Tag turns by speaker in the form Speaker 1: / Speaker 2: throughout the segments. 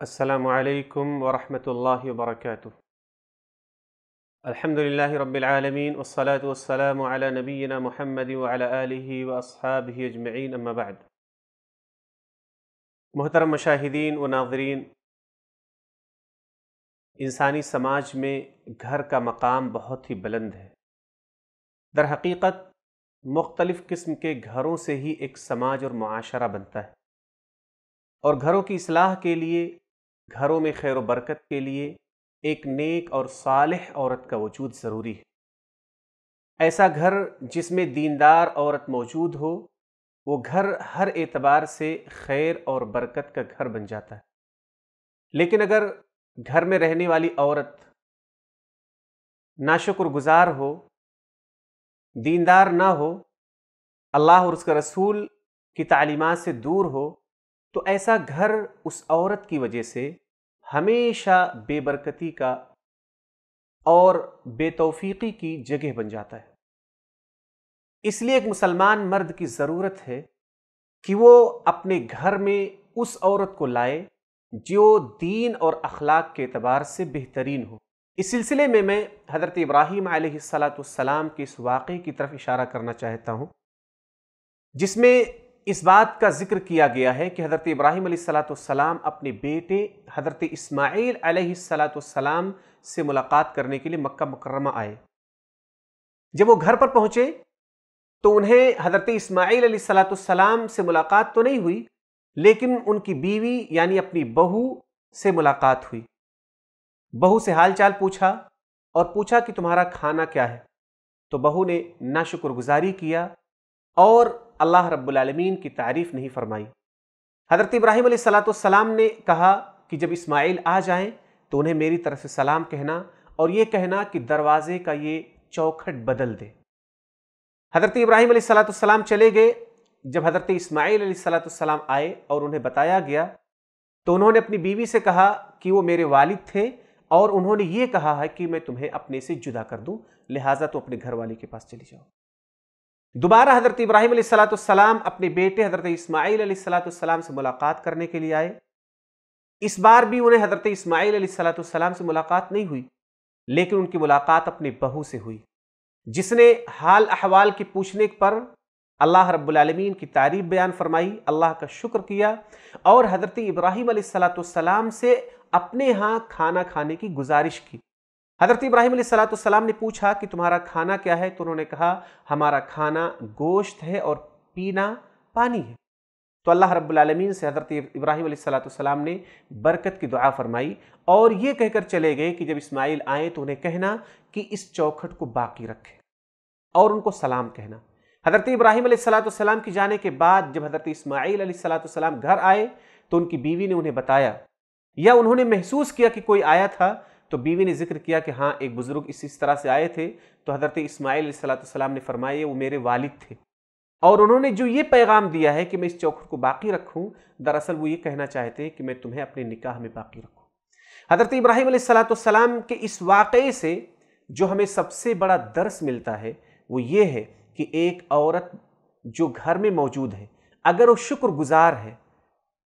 Speaker 1: असलकम वरहमल वर्क अल्हम्दुलिल्लाहि रब्बिल आलमीन वस्सलातु वस्सलामु नबीना मुहम्मद व अला आलिहि व अस्हाबिहि अजमईन अम्मा बाद मोहतरम मशाहिदीन व नाजरीन इंसानी समाज में घर का मकाम बहुत ही बुलंद है दर हकीकत मुख्तलिफ़ किस्म के घरों से ही एक समाज और माशरा बनता है और घरों की असलाह के लिए घरों में खैर बरकत के लिए एक नेक और सालह औरत का वजूद ज़रूरी है। ऐसा घर जिसमें दीनदार औरत मौजूद हो, वो घर हर एतबार से खैर और बरकत का घर बन जाता है। लेकिन अगर घर में रहने वाली औरत नाशुक्रगुजार हो, दीनदार ना हो, अल्लाह और उसका रसूल की तालीमत से दूर हो तो ऐसा घर उस औरत की वजह से हमेशा बेबरकती का और बेतौफीकी की जगह बन जाता है। इसलिए एक मुसलमान मर्द की ज़रूरत है कि वो अपने घर में उस औरत को लाए जो दीन और अखलाक के अतबार से बेहतरीन हो। इस सिलसिले में मैं हज़रत इब्राहीम सलाम के इस वाक़े की तरफ़ इशारा करना चाहता हूँ, जिसमें इस बात का ज़िक्र किया गया है कि हज़रत इब्राहिम सलाम अपने बेटे हज़रत इस्माईल सलाम से मुलाकात करने के लिए मक्का मुकरमा आए। जब वो घर पर पहुँचे तो उन्हें हज़रत इस्माईल सलाम से मुलाकात तो नहीं हुई, लेकिन उनकी बीवी यानी अपनी बहू से मुलाकात हुई। बहू से हालचाल पूछा और पूछा कि तुम्हारा खाना क्या है? तो बहू ने नाशुक्रगुजारी किया और अल्लाह रब्बुल की तारीफ़ नहीं फरमाई। हज़रत इब्राहिम सलाम ने कहा कि जब इस्माइल आ जाएँ तो उन्हें मेरी तरफ़ से सलाम कहना और ये कहना कि दरवाज़े का ये चौखट बदल दे। हज़रत इब्राहिम सलाम चले गए। जब हज़रत इस्माईल सलाम आए और उन्हें बताया गया तो उन्होंने अपनी बीवी से कहा कि वो मेरे वालिद थे और उन्होंने ये कहा है कि मैं तुम्हें अपने से जुदा कर दूँ, लिहाजा तो अपने घर वाले के पास चली जाओ। दोबारा हज़रत इब्राहिम सलाम अपने बेटे हज़रत इस्माईल सलाम से मुलाकात करने के लिए आए। इस बार भी उन्हें हज़रत इस्माईल सलाम से मुलाकात नहीं हुई, लेकिन उनकी मुलाकात अपनी बहू से हुई, जिसने हाल अहवाल के पूछने पर अल्लाह रब्बुल की तारीफ़ बयान फरमाई, अल्लाह का शुक्र किया और हज़रत इब्राहिम सलाम से अपने यहाँ खाना खाने की गुजारिश की। हज़रत इब्राहिम सलाम ने पूछा कि तुम्हारा खाना क्या है? तो उन्होंने कहा, हमारा खाना गोश्त है और पीना पानी है। तो अल्लाह रब्बुल से हज़रत इब्राहिम सलाम ने बरकत की दुआ फरमाई और ये कहकर चले गए कि जब इस्माइल आए तो उन्हें कहना कि इस चौखट को बाकी रखें और उनको सलाम कहना। हज़रत इब्राहिम सलाम की जाने के बाद जब हज़रत इस्माइल सलाम घर आए तो उनकी बीवी ने उन्हें बताया या उन्होंने महसूस किया कि कोई आया था तो बीवी ने ज़िक्र किया कि हाँ एक बुज़ुर्ग इस तरह से आए थे तो हज़रत इसमाईल सलाम ने फरमाए वो मेरे वालिद थे। और उन्होंने जो ये पैगाम दिया है कि मैं इस चौखट को बाकी रखूँ, दरअसल वो ये कहना चाहते हैं कि मैं तुम्हें अपने निकाह में बाकी रखूँ। हज़रत इब्राहिम सलाम के इस वाक़े से जो हमें सबसे बड़ा दर्स मिलता है, वो ये है कि एक औरत जो घर में मौजूद है, अगर वो शुक्रगुजार है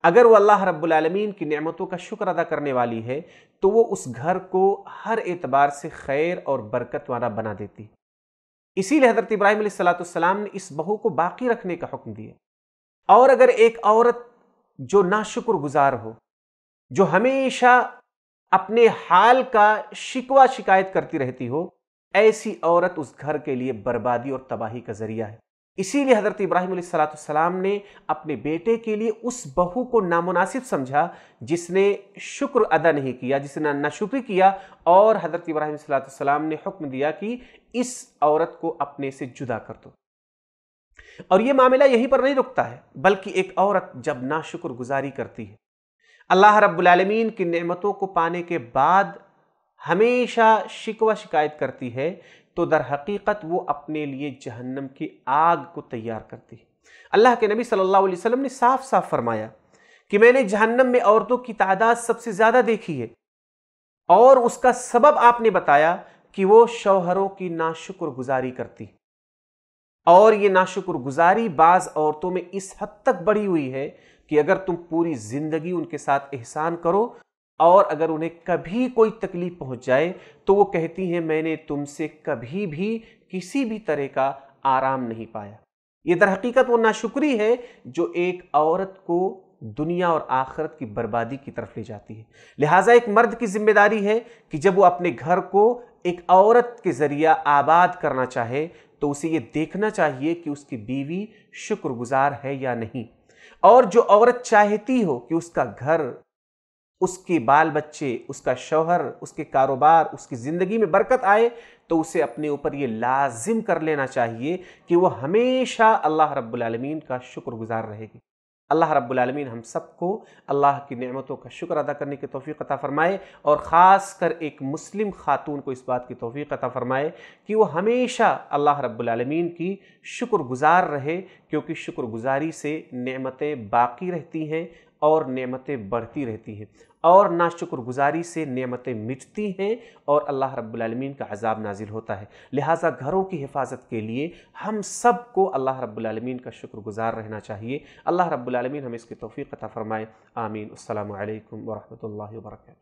Speaker 1: अगर वो अल्लाह रब्बुल की नेमतों का शुक्र अदा करने वाली है तो वो उस घर को हर एतबार से खैर और बरकत वाला बना देती। इसीलिए हज़रत इब्राहिम सलाम ने इस बहू को बाकी रखने का हुक्म दिया। और अगर एक औरत जो नाशुक्र गुजार हो, जो हमेशा अपने हाल का शिकवा शिकायत करती रहती हो, ऐसी औरत उस घर के लिए बर्बादी और तबाही का ज़रिया है। इसीलिए हज़रत इब्राहिम सलाम ने अपने बेटे के लिए उस बहू को नामुनासिब समझा, जिसने शुक्र अदा नहीं किया, जिसने ना शुक्र किया, और हज़रत इब्राहिम सलाम ने हुक्म दिया कि इस औरत को अपने से जुदा कर दो। और यह मामला यहीं पर नहीं रुकता है, बल्कि एक औरत जब ना शुक्र गुजारी करती है, अल्लाह रब्बुल की नेमतों को पाने के बाद हमेशा शिकवा शिकायत करती है तो दर हकीकत वो अपने लिए जहन्नम की आग को तैयार करती है। अल्लाह के नबी सल्लल्लाहु अलैहि वसल्लम ने साफ़ साफ़ फरमाया कि मैंने जहन्नम में औरतों की तादाद सबसे ज़्यादा देखी है और उसका सबब आपने बताया कि वो शौहरों की नाशुक्र गुजारी करती और ये नाशुक्रगुजारी बाज औरतों में इस हद तक बढ़ी हुई है कि अगर तुम पूरी ज़िंदगी उनके साथ एहसान करो और अगर उन्हें कभी कोई तकलीफ़ पहुँच जाए तो वो कहती हैं, मैंने तुमसे कभी भी किसी भी तरह का आराम नहीं पाया। ये दर हकीकत वो नाशुक्री है जो एक औरत को दुनिया और आखरत की बर्बादी की तरफ़ ले जाती है। लिहाजा एक मर्द की ज़िम्मेदारी है कि जब वो अपने घर को एक औरत के ज़रिया आबाद करना चाहे तो उसे ये देखना चाहिए कि उसकी बीवी शुक्रगुजार है या नहीं। और जो औरत चाहती हो कि उसका घर उसके बाल बच्चे उसका शौहर, उसके कारोबार, उसकी ज़िंदगी में बरकत आए तो उसे अपने ऊपर ये लाजिम कर लेना चाहिए कि वह हमेशा अल्लाह रब्बुल आलमीन का शुक्रगुजार रहेगी। अल्लाह रब्बुल आलमीन हम सबको अल्लाह की नेमतों का शुक्र अदा करने की तोफ़ी अता फ़रमाए और ख़ास कर एक मुस्लिम खातून को इस बात की तोफ़ी अता फ़रमाए कि वो हमेशा अल्लाह रब्बुल आलमीन की शुक्रगुजार रहे, क्योंकि शुक्रगुजारी से नेमतें बाकी रहती हैं और नेमतें बढ़ती रहती हैं। और ना शुक्रगुजारी से नेमतें मिटती हैं और अल्लाह रब्बुल का अजाब नाजिल होता है। लिहाजा घरों की हिफाजत के लिए हम सबको अल्लाह रब्बुल का शुक्रगुजार रहना चाहिए। अल्लाह रब्बुल हमें इसकी तोफ़ी अता फ़रमाए। आमीन। अल्लाम वरहमल वर्क